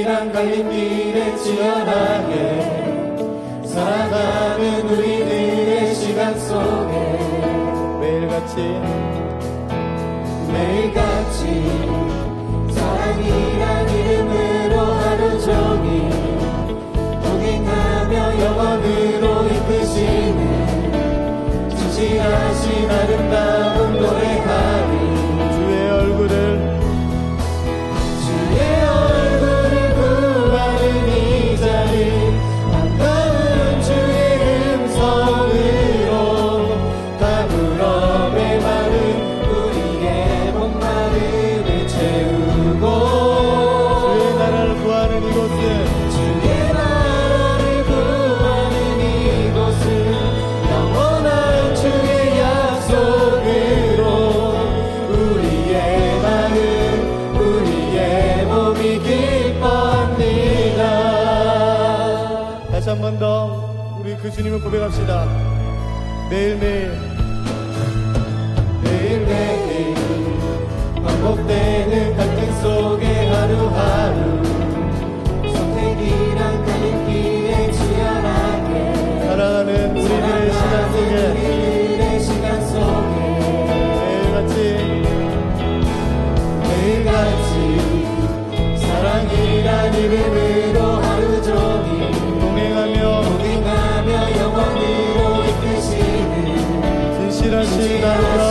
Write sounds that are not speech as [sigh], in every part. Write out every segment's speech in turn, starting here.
길안 갈린 길에 지연하게 살아가는 우리들의 시간 속에 매일같이 매일같이 더 우리 그 주님을 고백합시다. 매일매일. 매일매일. 반복되는 갈등 속에 하루하루. 선택이란 갈림길에 치열하게. 살아가는 우리들의 시간 속에. 이름을 Santa Rosa.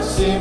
때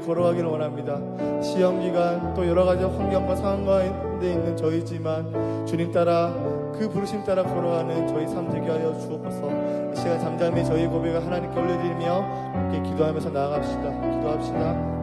길을 걸어가기를 원합니다. 시험 기간 또 여러 가지 환경과 상황 가운데 있는 저희지만 주님 따라 그 부르심 따라 걸어가는 저희 삶 되게 하여 주옵소서. 이 시간 잠잠히 저희 고백을 하나님께 올려드리며 함께 기도하면서 나아갑시다. 기도합시다.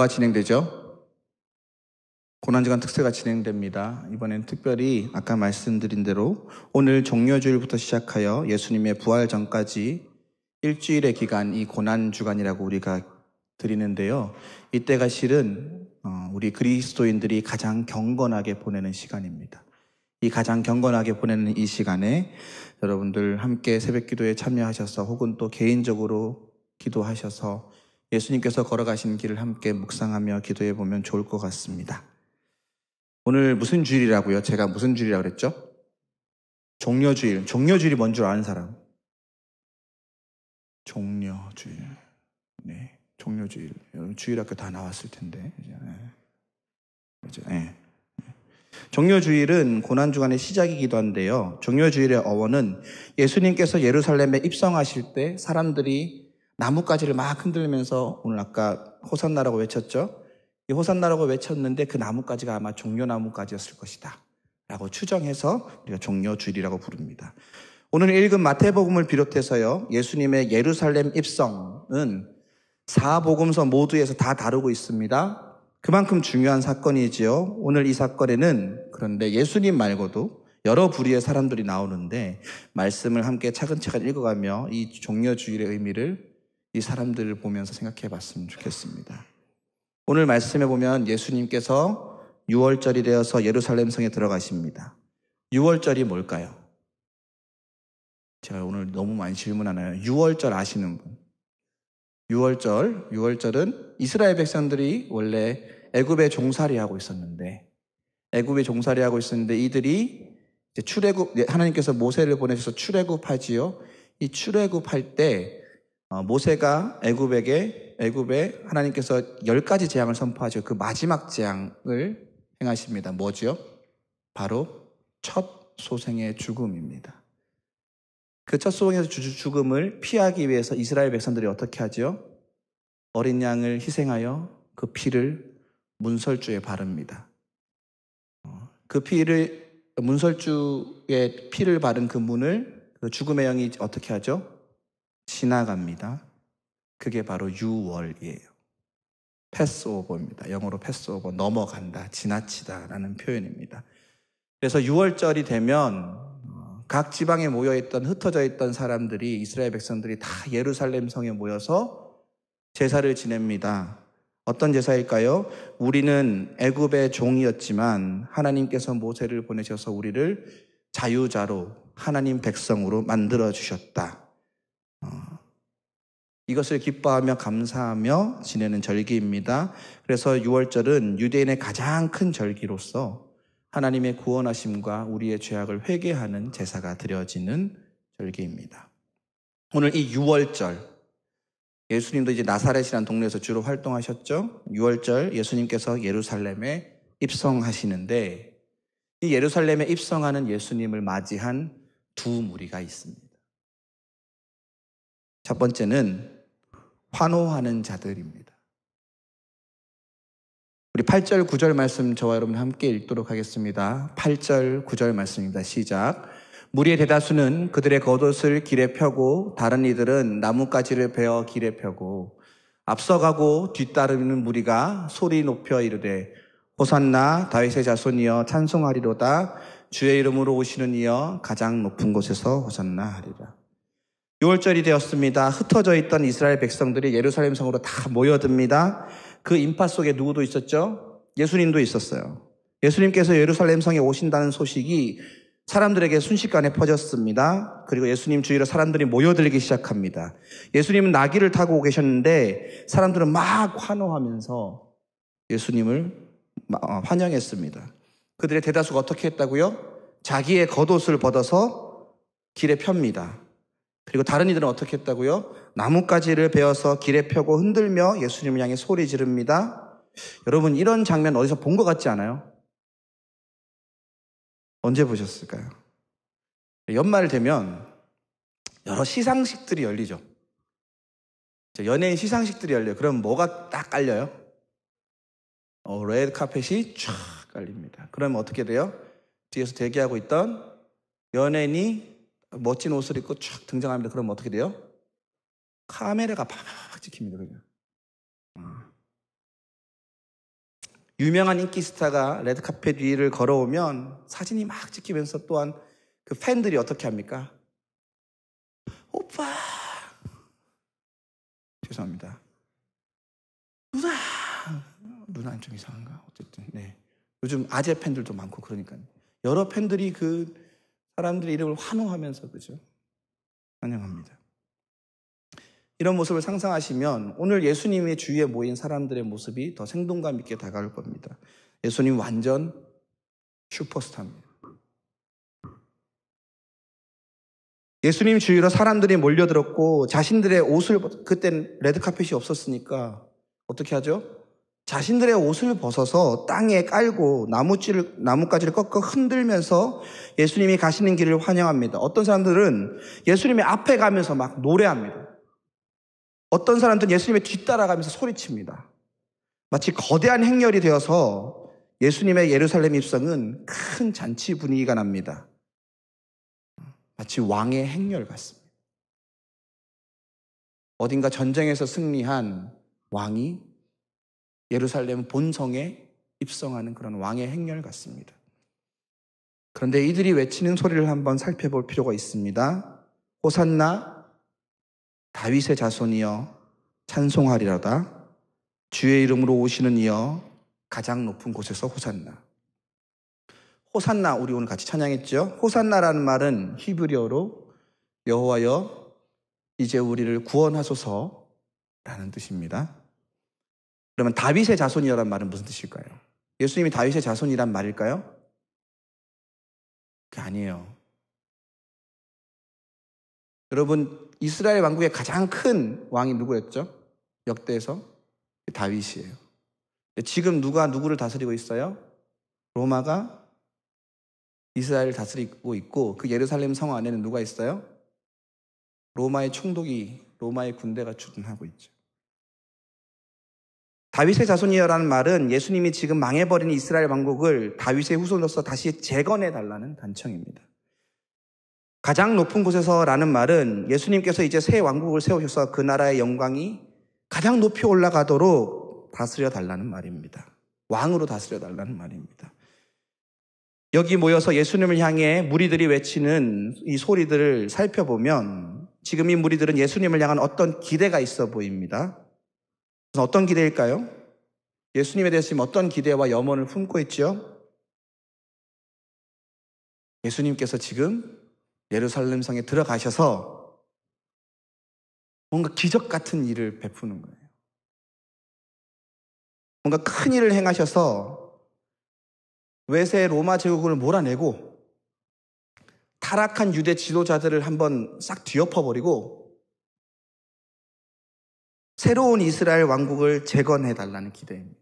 뭐가 진행되죠? 고난주간 특세가 진행됩니다. 이번엔 특별히 아까 말씀드린 대로 오늘 종려주일부터 시작하여 예수님의 부활 전까지 일주일의 기간, 이 고난주간이라고 우리가 드리는데요. 이때가 실은 어, 우리 그리스도인들이 가장 경건하게 보내는 시간입니다. 이 가장 경건하게 보내는 이 시간에 여러분들 함께 새벽 기도에 참여하셔서 혹은 또 개인적으로 기도하셔서 예수님께서 걸어가신 길을 함께 묵상하며 기도해 보면 좋을 것 같습니다. 오늘 무슨 주일이라고요? 제가 무슨 주일이라고 그랬죠? 종려주일. 종려주일이 뭔 줄 아는 사람? 종려주일. 네. 종려주일. 여러분 주일학교 다 나왔을 텐데. 네. 네. 종려주일은 고난주간의 시작이기도 한데요. 종려주일의 어원은 예수님께서 예루살렘에 입성하실 때 사람들이 나뭇가지를 막 흔들면서 오늘 아까 호산나라고 외쳤죠. 이 호산나라고 외쳤는데 그 나뭇가지가 아마 종려나뭇가지였을 것이다. 라고 추정해서 우리가 종려주일이라고 부릅니다. 오늘 읽은 마태복음을 비롯해서요. 예수님의 예루살렘 입성은 사복음서 모두에서 다 다루고 있습니다. 그만큼 중요한 사건이지요. 오늘 이 사건에는 그런데 예수님 말고도 여러 부류의 사람들이 나오는데 말씀을 함께 차근차근 읽어가며 이 종려주일의 의미를 이 사람들을 보면서 생각해 봤으면 좋겠습니다. 오늘 말씀에 보면 예수님께서 6월절이 되어서 예루살렘 성에 들어가십니다. 6월절이 뭘까요? 제가 오늘 너무 많이 질문하나요? 6월절 아시는 분? 6월절, 6월절은 이스라엘 백성들이 원래 애굽에 종살이 하고 있었는데 애굽에 종살이 하고 있었는데 이들이 출애굽 하나님께서 모세를 보내셔서 출애굽하지요. 이 출애굽할 때 어, 모세가 애굽에게 애굽에 하나님께서 열 가지 재앙을 선포하죠. 그 마지막 재앙을 행하십니다. 뭐지요? 바로 첫 소생의 죽음입니다. 그 첫 소생에서 죽음을 피하기 위해서 이스라엘 백성들이 어떻게 하죠? 어린 양을 희생하여 그 피를 문설주에 바릅니다. 어, 그 피를 문설주에 피를 바른 그 문을 그 죽음의 영이 어떻게 하죠? 지나갑니다. 그게 바로 유월이에요. 패스오버입니다. 영어로 패스오버 넘어간다, 지나치다라는 표현입니다. 그래서 6월절이 되면 어, 각 지방에 모여 있던 흩어져 있던 사람들이 이스라엘 백성들이 다 예루살렘 성에 모여서 제사를 지냅니다. 어떤 제사일까요? 우리는 애굽의 종이었지만 하나님께서 모세를 보내셔서 우리를 자유자로 하나님 백성으로 만들어 주셨다. 어, 이것을 기뻐하며 감사하며 지내는 절기입니다. 그래서 6월절은 유대인의 가장 큰 절기로서 하나님의 구원하심과 우리의 죄악을 회개하는 제사가 드려지는 절기입니다. 오늘 이 6월절 예수님도 이제 나사렛이라는 동네에서 주로 활동하셨죠. 6월절 예수님께서 예루살렘에 입성하시는데 이 예루살렘에 입성하는 예수님을 맞이한 두 무리가 있습니다. 첫 번째는 환호하는 자들입니다. 우리 8절, 9절 말씀 저와 여러분 함께 읽도록 하겠습니다. 8절, 9절 말씀입니다. 시작. 무리의 대다수는 그들의 겉옷을 길에 펴고 다른 이들은 나뭇가지를 베어 길에 펴고 앞서가고 뒤따르는 무리가 소리 높여 이르되 호산나 다윗의 자손이여 찬송하리로다 주의 이름으로 오시는 이여 가장 높은 곳에서 호산나 하리라. 6월절이 되었습니다. 흩어져 있던 이스라엘 백성들이 예루살렘 성으로 다 모여듭니다. 그 인파 속에 누구도 있었죠? 예수님도 있었어요. 예수님께서 예루살렘 성에 오신다는 소식이 사람들에게 순식간에 퍼졌습니다. 그리고 예수님 주위로 사람들이 모여들기 시작합니다. 예수님은 나귀를 타고 계셨는데 사람들은 막 환호하면서 예수님을 어, 환영했습니다. 그들의 대다수가 어떻게 했다고요? 자기의 겉옷을 벗어서 길에 펴니다. 그리고 다른 이들은 어떻게 했다고요? 나뭇가지를 베어서 길에 펴고 흔들며 예수님을 향해 소리 지릅니다. 여러분 이런 장면 어디서 본 것 같지 않아요? 언제 보셨을까요? 연말 되면 여러 시상식들이 열리죠. 연예인 시상식들이 열려요. 그럼 뭐가 딱 깔려요? 어, 레드 카펫이 쫙 깔립니다. 그러면 어떻게 돼요? 뒤에서 대기하고 있던 연예인이 멋진 옷을 입고 쫙 등장합니다. 그러면 어떻게 돼요? 카메라가 팍팍 찍힙니다. 그냥. 음. 유명한 인기 스타가 레드카펫 위를 걸어오면 사진이 막 찍히면서 또한 그 팬들이 어떻게 합니까? 오빠! 죄송합니다. 누나! 문안 좀 이상한가? 어쨌든 네. 요즘 아재 팬들도 많고 그러니까요. 여러 팬들이 그 사람들의 이름을 환호하면서 그죠? 환영합니다. 이런 모습을 상상하시면 오늘 예수님의 주위에 모인 사람들의 모습이 더 생동감 있게 다가올 겁니다. 예수님 완전 슈퍼스타입니다. 예수님 주위로 사람들이 몰려들었고 자신들의 옷을 벗- 그땐 레드카펫이 없었으니까 어떻게 하죠? 자신들의 옷을 벗어서 땅에 깔고 나무찌를 나뭇가지를 꺾어 흔들면서 예수님이 가시는 길을 환영합니다. 어떤 사람들은 예수님의 앞에 가면서 막 노래합니다. 어떤 사람들은 예수님의 뒤따라가면서 소리칩니다. 마치 거대한 행렬이 되어서 예수님의 예루살렘 입성은 큰 잔치 분위기가 납니다. 마치 왕의 행렬 같습니다. 어딘가 전쟁에서 승리한 왕이 예루살렘 본성에 입성하는 그런 왕의 행렬 같습니다. 그런데 이들이 외치는 소리를 한번 살펴볼 필요가 있습니다. 호산나 다윗의 자손이여 찬송하리로다. 주의 이름으로 오시는 이여 가장 높은 곳에서 호산나. 호산나 우리 오늘 같이 찬양했죠. 호산나라는 말은 히브리어로 여호와여 이제 우리를 구원하소서라는 뜻입니다. 그러면 다윗의 자손이라는 말은 무슨 뜻일까요? 예수님이 다윗의 자손이란 말일까요? 그 아니에요. 여러분 이스라엘 왕국의 가장 큰 왕이 누구였죠? 역대에서 다윗이에요. 지금 누가 누구를 다스리고 있어요? 로마가 이스라엘을 다스리고 있고 그 예루살렘 성 안에는 누가 있어요? 로마의 총독이 로마의 군대가 주둔하고 있죠. 다윗의 자손이여라는 말은 예수님이 지금 망해버린 이스라엘 왕국을 다윗의 후손으로서 다시 재건해 달라는 간청입니다. 가장 높은 곳에서라는 말은 예수님께서 이제 새 왕국을 세우셔서 그 나라의 영광이 가장 높이 올라가도록 다스려 달라는 말입니다. 왕으로 다스려 달라는 말입니다. 여기 모여서 예수님을 향해 무리들이 외치는 이 소리들을 살펴보면 지금 이 무리들은 예수님을 향한 어떤 기대가 있어 보입니다. 어떤 기대일까요? 예수님에 대해서 지금 어떤 기대와 염원을 품고 있죠? 예수님께서 지금 예루살렘 성에 들어가셔서 뭔가 기적 같은 일을 베푸는 거예요. 뭔가 큰 일을 행하셔서 외세 로마 제국을 몰아내고 타락한 유대 지도자들을 한번 싹 뒤엎어버리고 새로운 이스라엘 왕국을 재건해 달라는 기대입니다.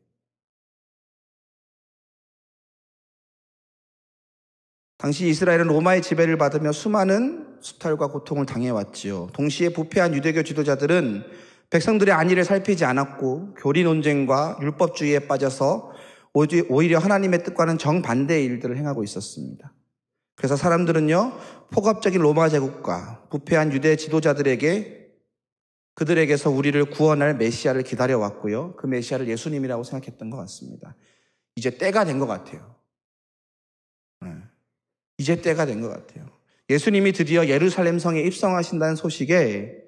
당시 이스라엘은 로마의 지배를 받으며 수많은 수탈과 고통을 당해왔지요. 동시에 부패한 유대교 지도자들은 백성들의 안위를 살피지 않았고 교리 논쟁과 율법주의에 빠져서 오히려 하나님의 뜻과는 정반대의 일들을 행하고 있었습니다. 그래서 사람들은요, 폭압적인 로마 제국과 부패한 유대 지도자들에게 그들에게서 우리를 구원할 메시아를 기다려왔고요. 그 메시아를 예수님이라고 생각했던 것 같습니다. 이제 때가 된 것 같아요. 네. 이제 때가 된 것 같아요. 예수님이 드디어 예루살렘 성에 입성하신다는 소식에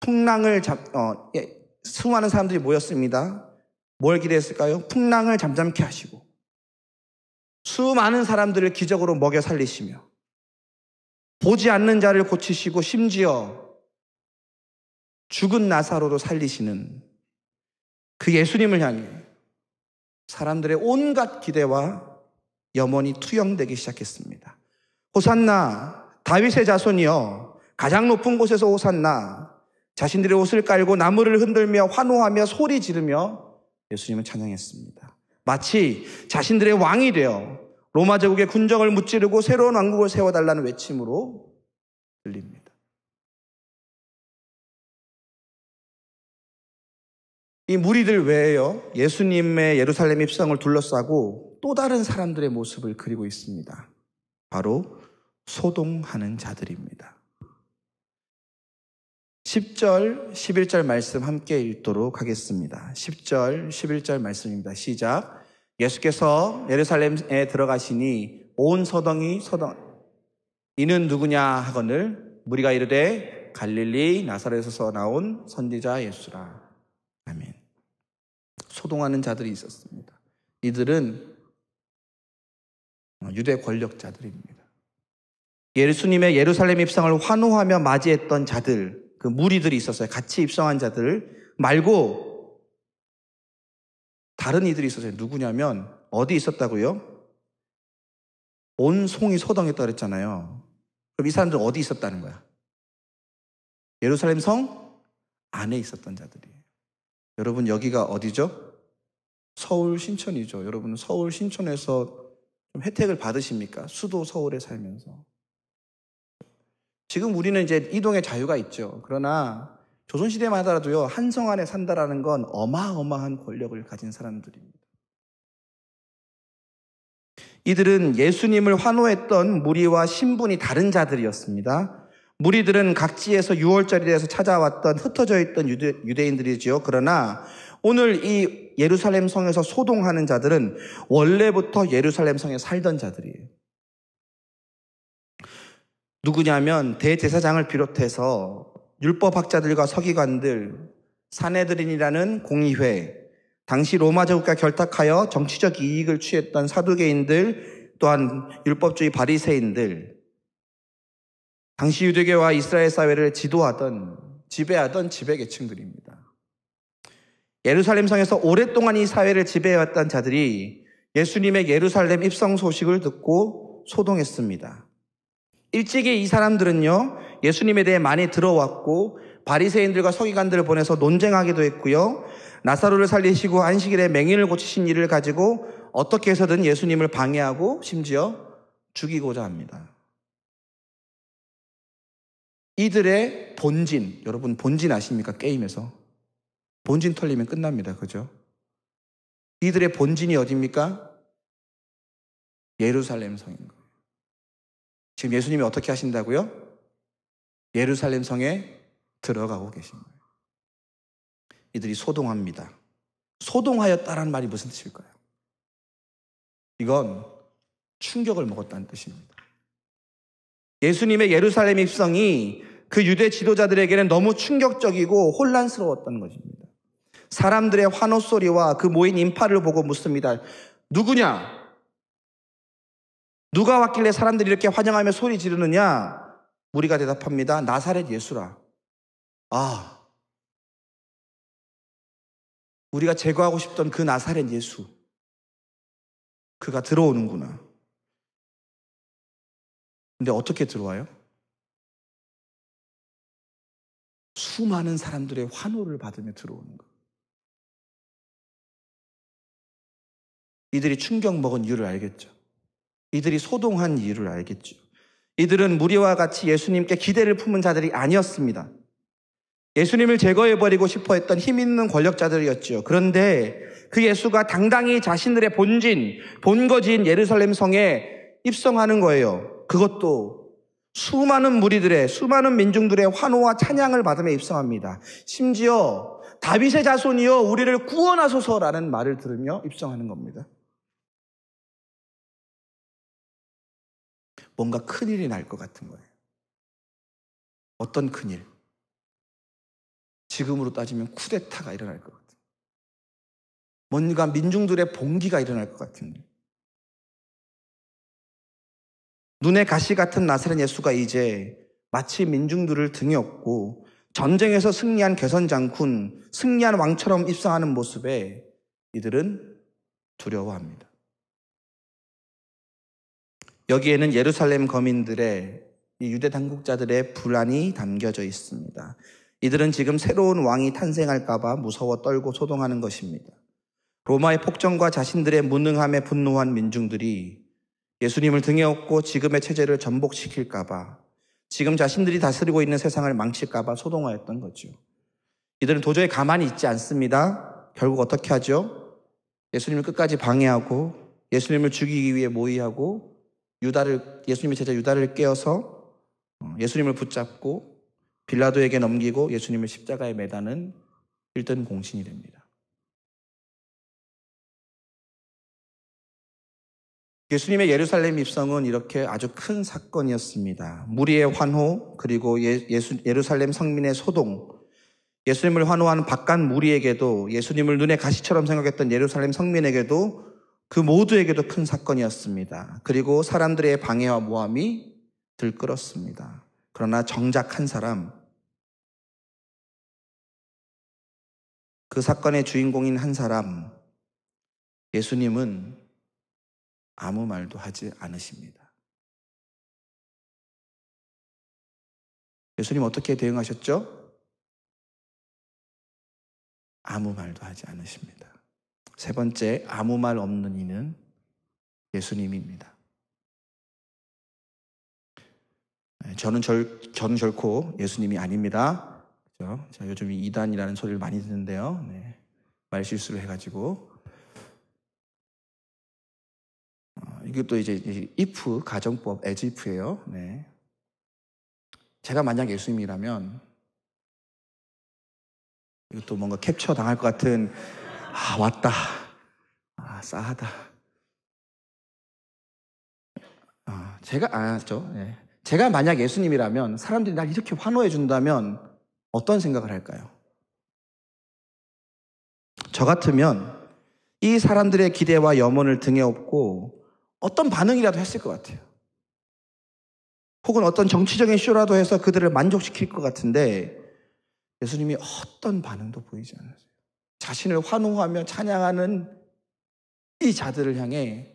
풍랑을 잡, 어, 예, 수많은 사람들이 모였습니다. 뭘 기대했을까요? 풍랑을 잠잠케 하시고 수많은 사람들을 기적으로 먹여 살리시며 보지 않는 자를 고치시고 심지어 죽은 나사로도 살리시는 그 예수님을 향해 사람들의 온갖 기대와 염원이 투영되기 시작했습니다. 호산나 다윗의 자손이여 가장 높은 곳에서 호산나 자신들의 옷을 깔고 나무를 흔들며 환호하며 소리 지르며 예수님을 찬양했습니다. 마치 자신들의 왕이 되어 로마 제국의 군정을 무찌르고 새로운 왕국을 세워달라는 외침으로 들립니다. 이 무리들 외에요, 예수님의 예루살렘 입성을 둘러싸고 또 다른 사람들의 모습을 그리고 있습니다. 바로 소동하는 자들입니다. 10절, 11절 말씀 함께 읽도록 하겠습니다. 10절, 11절 말씀입니다. 시작. 예수께서 예루살렘에 들어가시니 온 서덩이 서덩 이는 누구냐 하거늘 무리가 이르되 갈릴리 나사렛에서 나온 선지자 예수라. 소동하는 자들이 있었습니다. 이들은 유대 권력자들입니다. 예수님의 예루살렘 입성을 환호하며 맞이했던 자들, 그 무리들이 있었어요. 같이 입성한 자들 말고 다른 이들이 있었어요. 누구냐면 어디 있었다고요? 온 송이 소동했다 그랬잖아요. 그럼 이 사람들은 어디 있었다는 거야? 예루살렘 성 안에 있었던 자들이에요. 여러분 여기가 어디죠? 서울 신천이죠. 여러분 서울 신천에서 좀 혜택을 받으십니까? 수도 서울에 살면서. 지금 우리는 이제 이동의 자유가 있죠. 그러나 조선시대만 하더라도요, 한성 안에 산다라는 건 어마어마한 권력을 가진 사람들입니다. 이들은 예수님을 환호했던 무리와 신분이 다른 자들이었습니다. 무리들은 각지에서 6월절에 대해서 찾아왔던 흩어져 있던 유대, 유대인들이지요. 그러나 오늘 이 예루살렘 성에서 소동하는 자들은 원래부터 예루살렘 성에 살던 자들이에요. 누구냐면 대제사장을 비롯해서 율법학자들과 서기관들, 사내들인이라는 공의회, 당시 로마 제국과 결탁하여 정치적 이익을 취했던 사두개인들, 또한 율법주의 바리새인들, 당시 유대교와 이스라엘 사회를 지도하던 지배하던 지배계층들입니다. 예루살렘 성에서 오랫동안 이 사회를 지배해왔던 자들이 예수님의 예루살렘 입성 소식을 듣고 소동했습니다. 일찍이 이 사람들은요, 예수님에 대해 많이 들어왔고, 바리새인들과 서기관들을 보내서 논쟁하기도 했고요, 나사로를 살리시고 안식일에 맹인을 고치신 일을 가지고 어떻게 해서든 예수님을 방해하고 심지어 죽이고자 합니다. 이들의 본진, 여러분 본진 아십니까? 게임에서. 본진 털리면 끝납니다. 그죠? 이들의 본진이 어디입니까? 예루살렘 성인 거예요. 지금 예수님이 어떻게 하신다고요? 예루살렘 성에 들어가고 계신 거예요. 이들이 소동합니다. 소동하였다라는 말이 무슨 뜻일까요? 이건 충격을 먹었다는 뜻입니다. 예수님의 예루살렘 입성이 그 유대 지도자들에게는 너무 충격적이고 혼란스러웠던 것입니다. 사람들의 환호 소리와 그 모인 인파를 보고 묻습니다. 누구냐? 누가 왔길래 사람들이 이렇게 환영하며 소리 지르느냐? 우리가 대답합니다. 나사렛 예수라. 아, 우리가 제거하고 싶던 그 나사렛 예수. 그가 들어오는구나. 근데 어떻게 들어와요? 수많은 사람들의 환호를 받으며 들어오는 거. 이들이 충격 먹은 이유를 알겠죠. 이들이 소동한 이유를 알겠죠. 이들은 무리와 같이 예수님께 기대를 품은 자들이 아니었습니다. 예수님을 제거해버리고 싶어 했던 힘 있는 권력자들이었죠. 그런데 그 예수가 당당히 자신들의 본진, 본거지인 예루살렘 성에 입성하는 거예요. 그것도 수많은 무리들의, 수많은 민중들의 환호와 찬양을 받으며 입성합니다. 심지어 다윗의 자손이여 우리를 구원하소서라는 말을 들으며 입성하는 겁니다. 뭔가 큰일이 날 것 같은 거예요. 어떤 큰일? 지금으로 따지면 쿠데타가 일어날 것 같아요. 뭔가 민중들의 봉기가 일어날 것 같은 눈에 가시 같은 나사렛 예수가 이제 마치 민중들을 등에 업고 전쟁에서 승리한 개선 장군, 승리한 왕처럼 입성하는 모습에 이들은 두려워합니다. 여기에는 예루살렘 거민들의 유대 당국자들의 불안이 담겨져 있습니다. 이들은 지금 새로운 왕이 탄생할까봐 무서워 떨고 소동하는 것입니다. 로마의 폭정과 자신들의 무능함에 분노한 민중들이 예수님을 등에 업고 지금의 체제를 전복시킬까봐 지금 자신들이 다스리고 있는 세상을 망칠까봐 소동하였던 거죠. 이들은 도저히 가만히 있지 않습니다. 결국 어떻게 하죠? 예수님을 끝까지 방해하고 예수님을 죽이기 위해 모의하고 유다를 예수님의 제자 유다를 깨어서 어, 예수님을 붙잡고 빌라도에게 넘기고 예수님을 십자가에 매다는 일등 공신이 됩니다. 예수님의 예루살렘 입성은 이렇게 아주 큰 사건이었습니다. 무리의 환호, 그리고 예, 예수, 예루살렘 성민의 소동, 예수님을 환호하는 바깥 무리에게도 예수님을 눈에 가시처럼 생각했던 예루살렘 성민에게도 그 모두에게도 큰 사건이었습니다. 그리고 사람들의 방해와 모함이 들끓었습니다. 그러나 정작 한 사람, 그 사건의 주인공인 한 사람, 예수님은 아무 말도 하지 않으십니다. 예수님 어떻게 대응하셨죠? 아무 말도 하지 않으십니다. 세 번째, 아무 말 없는 이는 예수님입니다. 네, 저는 절, 저는 결코 예수님이 아닙니다. 그죠? 자, 요즘 이 이단이라는 소리를 많이 듣는데요. 네. 말 실수를 해가지고. 어, 이것도 이제, 이제 if, 가정법, as if예요. 네. 제가 만약 예수님이라면 이것도 뭔가 캡처 당할 것 같은 아 왔다 아 싸하다 아 제가 아죠 네. 제가 만약 예수님이라면 사람들이 날 이렇게 환호해 준다면 어떤 생각을 할까요? 저 같으면 이 사람들의 기대와 염원을 등에 업고 어떤 반응이라도 했을 것 같아요. 혹은 어떤 정치적인 쇼라도 해서 그들을 만족시킬 것 같은데 예수님이 어떤 반응도 보이지 않으세요. 자신을 환호하며 찬양하는 이 자들을 향해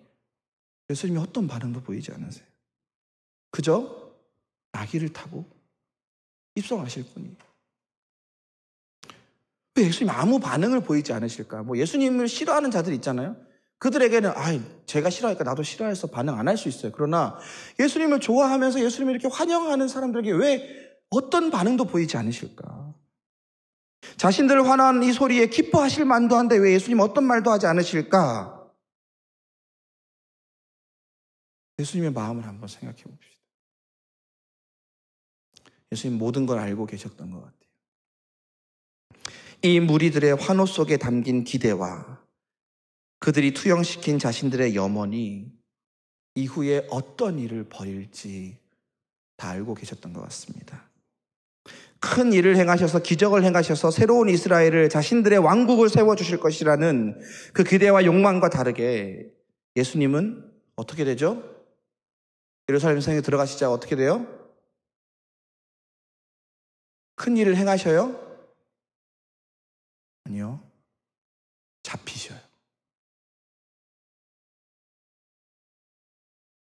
예수님이 어떤 반응도 보이지 않으세요. 그저 나귀를 타고 입성하실 뿐이에요. 왜 예수님 아무 반응을 보이지 않으실까? 뭐 예수님을 싫어하는 자들 있잖아요. 그들에게는 아, 제가 싫어하니까 나도 싫어해서 반응 안 할 수 있어요. 그러나 예수님을 좋아하면서 예수님을 이렇게 환영하는 사람들에게 왜 어떤 반응도 보이지 않으실까? 자신들을 환호하는 이 소리에 기뻐하실 만도 한데 왜 예수님 어떤 말도 하지 않으실까? 예수님의 마음을 한번 생각해 봅시다. 예수님 모든 걸 알고 계셨던 것 같아요. 이 무리들의 환호 속에 담긴 기대와 그들이 투영시킨 자신들의 염원이 이후에 어떤 일을 벌일지 다 알고 계셨던 것 같습니다. 큰 일을 행하셔서 기적을 행하셔서 새로운 이스라엘을 자신들의 왕국을 세워주실 것이라는 그 기대와 욕망과 다르게 예수님은 어떻게 되죠? 예루살렘 성에 들어가시자 어떻게 돼요? 큰 일을 행하셔요? 아니요. 잡히셔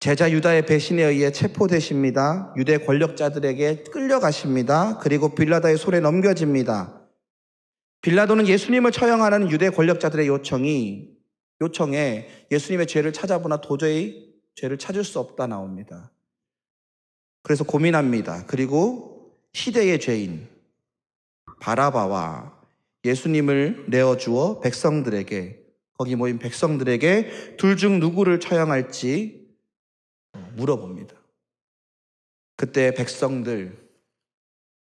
제자 유다의 배신에 의해 체포되십니다. 유대 권력자들에게 끌려가십니다. 그리고 빌라도의 손에 넘겨집니다. 빌라도는 예수님을 처형하는 유대 권력자들의 요청이 요청에 예수님의 죄를 찾아보나 도저히 죄를 찾을 수 없다 나옵니다. 그래서 고민합니다. 그리고 시대의 죄인 바라바와 예수님을 내어주어 백성들에게 거기 모인 백성들에게 둘 중 누구를 처형할지 물어봅니다. 그때 백성들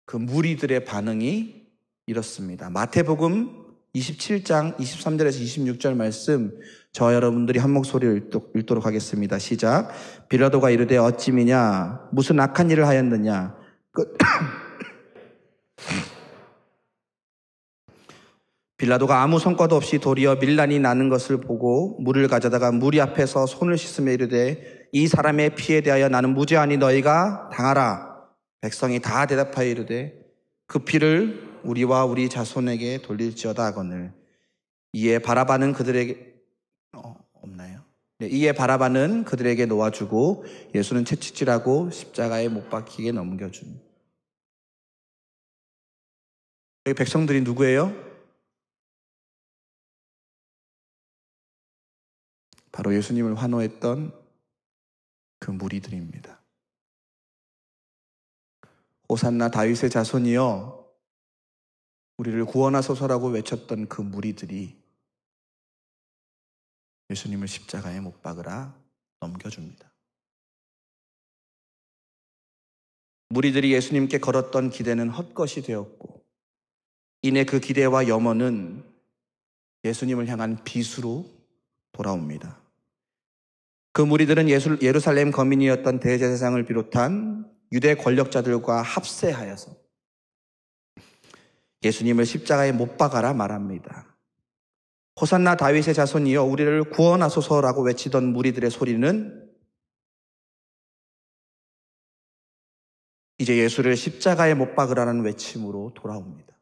그 무리들의 반응이 이렇습니다. 마태복음 27장 23절에서 26절 말씀 저 여러분들이 한 목소리를 읽도 록 하겠습니다. 시작. 빌라도가 이르되 어찌미냐 무슨 악한 일을 하였느냐 그 [coughs] 빌라도가 아무 성과도 없이 도리어 밀란이 나는 것을 보고 물을 가져다가 무리 앞에서 손을 씻으며 이르되 이 사람의 피에 대하여 나는 무죄하니 너희가 당하라. 백성이 다 대답하여 이르되 그 피를 우리와 우리 자손에게 돌릴지어다 하거늘 이에 바라바는 그들에게 어, 없나요? 네, 이에 바라바는 그들에게 놓아주고 예수는 채찍질하고 십자가에 못 박히게 넘겨준. 여기 백성들이 누구예요? 바로 예수님을 환호했던 그 무리들입니다. 호산나 다윗의 자손이여 우리를 구원하소서라고 외쳤던 그 무리들이 예수님을 십자가에 못 박으라 넘겨줍니다. 무리들이 예수님께 걸었던 기대는 헛것이 되었고 이내 그 기대와 염원은 예수님을 향한 비수로 돌아옵니다. 그 무리들은 예술, 예루살렘 거민이었던 대제사장을 비롯한 유대 권력자들과 합세하여서 예수님을 십자가에 못 박아라 말합니다. 호산나 다윗의 자손이여 우리를 구원하소서라고 외치던 무리들의 소리는 이제 예수를 십자가에 못 박으라는 외침으로 돌아옵니다.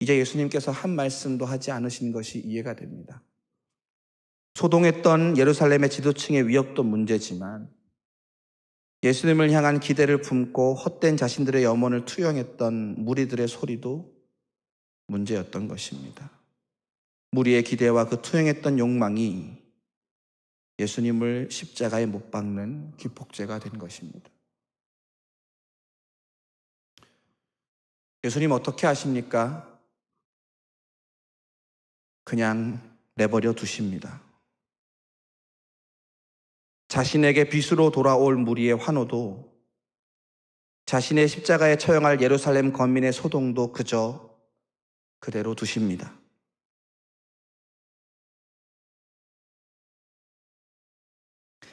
이제 예수님께서 한 말씀도 하지 않으신 것이 이해가 됩니다. 소동했던 예루살렘의 지도층의 위협도 문제지만 예수님을 향한 기대를 품고 헛된 자신들의 염원을 투영했던 무리들의 소리도 문제였던 것입니다. 무리의 기대와 그 투영했던 욕망이 예수님을 십자가에 못 박는 기폭제가 된 것입니다. 예수님 어떻게 하십니까? 그냥 내버려 두십니다. 자신에게 빚으로 돌아올 무리의 환호도 자신의 십자가에 처형할 예루살렘 거민의 소동도 그저 그대로 두십니다.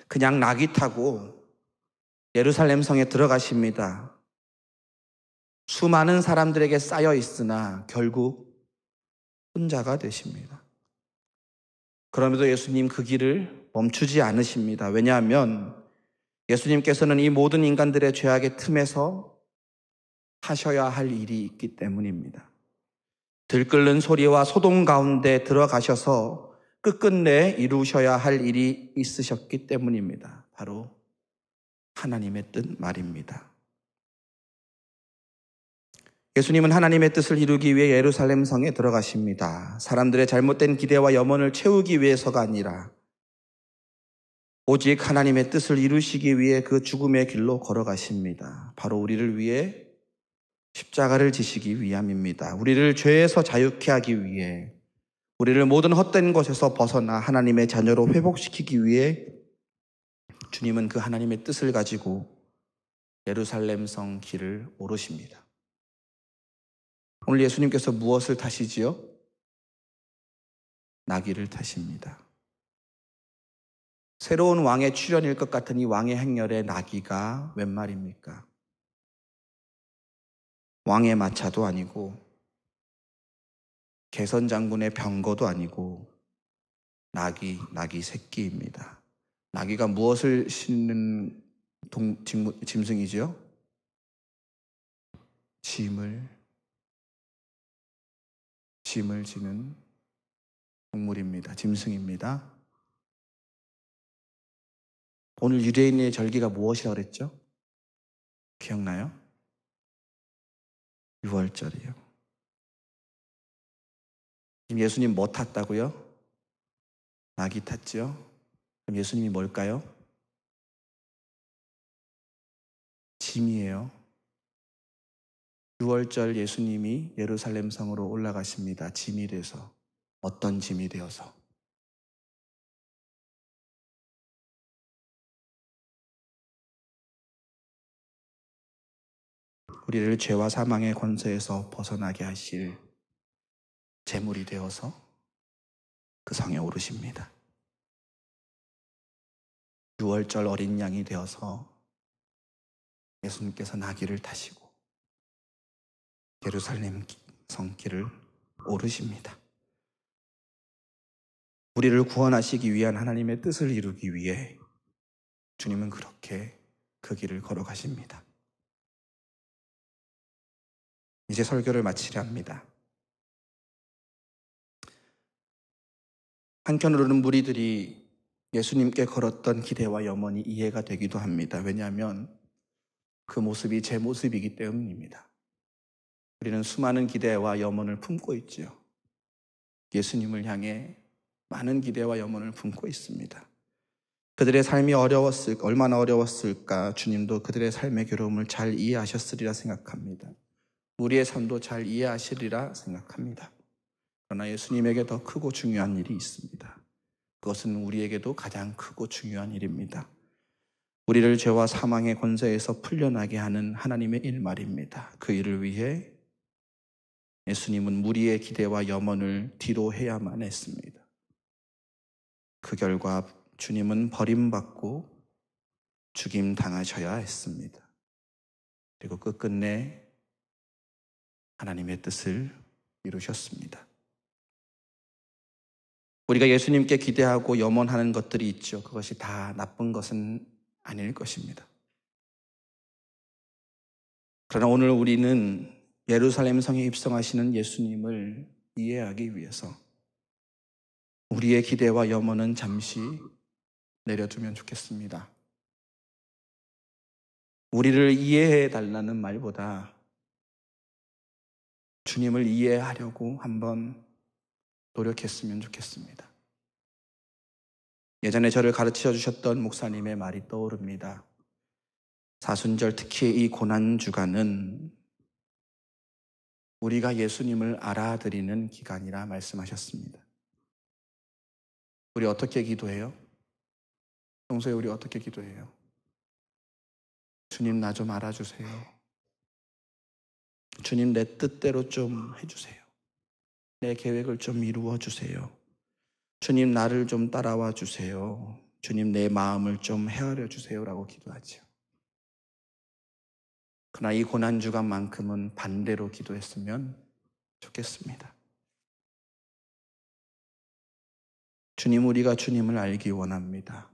그냥 낙이 타고 예루살렘 성에 들어가십니다. 수많은 사람들에게 쌓여 있으나 결국 혼자가 되십니다. 그럼에도 예수님 그 길을 멈추지 않으십니다. 왜냐하면 예수님께서는 이 모든 인간들의 죄악의 틈에서 하셔야 할 일이 있기 때문입니다. 들끓는 소리와 소동 가운데 들어가셔서 끝끝내 이루셔야 할 일이 있으셨기 때문입니다. 바로 하나님의 뜻 말입니다. 예수님은 하나님의 뜻을 이루기 위해 예루살렘 성에 들어가십니다. 사람들의 잘못된 기대와 염원을 채우기 위해서가 아니라 오직 하나님의 뜻을 이루시기 위해 그 죽음의 길로 걸어가십니다. 바로 우리를 위해 십자가를 지시기 위함입니다. 우리를 죄에서 자유케 하기 위해 우리를 모든 헛된 것에서 벗어나 하나님의 자녀로 회복시키기 위해 주님은 그 하나님의 뜻을 가지고 예루살렘 성 길을 오르십니다. 오늘 예수님께서 무엇을 타시지요? 나귀를 타십니다. 새로운 왕의 출현일 것 같은 이 왕의 행렬에 나귀가 웬 말입니까? 왕의 마차도 아니고 개선 장군의 병거도 아니고 나귀, 나귀 새끼입니다. 나귀가 무엇을 싣는 동, 짐, 짐승이죠? 짐을 짐을 지는 동물입니다. 짐승입니다. 오늘 유대인의 절기가 무엇이라고 그랬죠? 기억나요? 6월절이요. 예수님 뭐 탔다고요? 나귀 탔죠? 그럼 예수님이 뭘까요? 짐이에요. 6월절 예수님이 예루살렘 성으로 올라가십니다. 짐이 돼서. 어떤 짐이 되어서. 우리를 죄와 사망의 권세에서 벗어나게 하실 재물이 되어서 그 성에 오르십니다. 6월절 어린 양이 되어서 예수님께서 나귀를 타시고 예루살렘 성길을 오르십니다. 우리를 구원하시기 위한 하나님의 뜻을 이루기 위해 주님은 그렇게 그 길을 걸어가십니다. 이제 설교를 마치려 합니다. 한편으로는 무리들이 예수님께 걸었던 기대와 염원이 이해가 되기도 합니다. 왜냐하면 그 모습이 제 모습이기 때문입니다. 우리는 수많은 기대와 염원을 품고 있지요. 예수님을 향해 많은 기대와 염원을 품고 있습니다. 그들의 삶이 어려웠을, 얼마나 어려웠을까 주님도 그들의 삶의 괴로움을 잘 이해하셨으리라 생각합니다. 우리의 삶도 잘 이해하시리라 생각합니다. 그러나 예수님에게 더 크고 중요한 일이 있습니다. 그것은 우리에게도 가장 크고 중요한 일입니다. 우리를 죄와 사망의 권세에서 풀려나게 하는 하나님의 일 말입니다. 그 일을 위해 예수님은 무리의 기대와 염원을 뒤로 해야만 했습니다. 그 결과 주님은 버림받고 죽임 당하셔야 했습니다. 그리고 끝끝내 하나님의 뜻을 이루셨습니다. 우리가 예수님께 기대하고 염원하는 것들이 있죠. 그것이 다 나쁜 것은 아닐 것입니다. 그러나 오늘 우리는 예루살렘 성에 입성하시는 예수님을 이해하기 위해서 우리의 기대와 염원은 잠시 내려두면 좋겠습니다. 우리를 이해해 달라는 말보다 주님을 이해하려고 한번 노력했으면 좋겠습니다. 예전에 저를 가르쳐 주셨던 목사님의 말이 떠오릅니다. 사순절 특히 이 고난 주간은 우리가 예수님을 알아들이는 기간이라 말씀하셨습니다. 우리 어떻게 기도해요? 평소에 우리 어떻게 기도해요? 주님 나 좀 알아주세요. 주님 내 뜻대로 좀 해주세요. 내 계획을 좀 이루어 주세요. 주님 나를 좀 따라와 주세요. 주님 내 마음을 좀 헤아려 주세요라고 기도하죠. 그러나 이 고난 주간만큼은 반대로 기도했으면 좋겠습니다. 주님 우리가 주님을 알기 원합니다.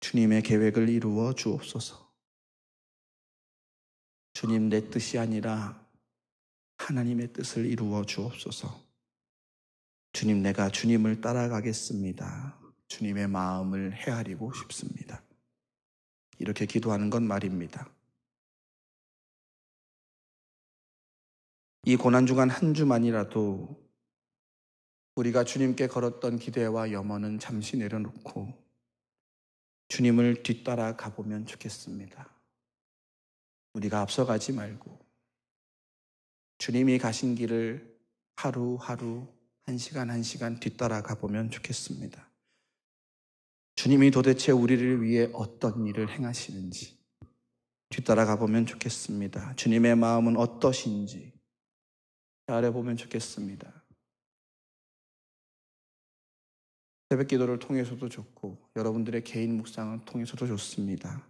주님의 계획을 이루어 주옵소서. 주님 내 뜻이 아니라 하나님의 뜻을 이루어 주옵소서. 주님 내가 주님을 따라가겠습니다. 주님의 마음을 헤아리고 싶습니다. 이렇게 기도하는 건 말입니다. 이 고난 중간 한 주만이라도 우리가 주님께 걸었던 기대와 염원은 잠시 내려놓고 주님을 뒤따라 가보면 좋겠습니다. 우리가 앞서가지 말고 주님이 가신 길을 하루하루 한 시간 한 시간 뒤따라 가 보면 좋겠습니다. 주님이 도대체 우리를 위해 어떤 일을 행하시는지 뒤따라 가 보면 좋겠습니다. 주님의 마음은 어떠신지 알아 보면 좋겠습니다. 새벽 기도를 통해서도 좋고 여러분들의 개인 묵상을 통해서도 좋습니다.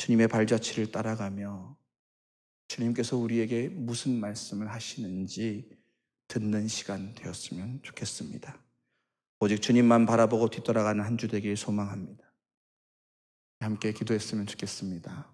주님의 발자취를 따라가며 주님께서 우리에게 무슨 말씀을 하시는지 듣는 시간 되었으면 좋겠습니다. 오직 주님만 바라보고 뒤돌아가는 한 주 되길 소망합니다. 함께 기도했으면 좋겠습니다.